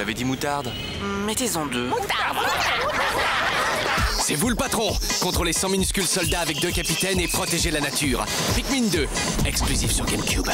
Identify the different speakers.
Speaker 1: J'avais dit moutarde.
Speaker 2: Mettez-en deux.
Speaker 3: C'est vous le patron Contrôlez 100 minuscules soldats avec deux capitaines et protégez la nature. Pikmin 2, exclusif sur GameCube.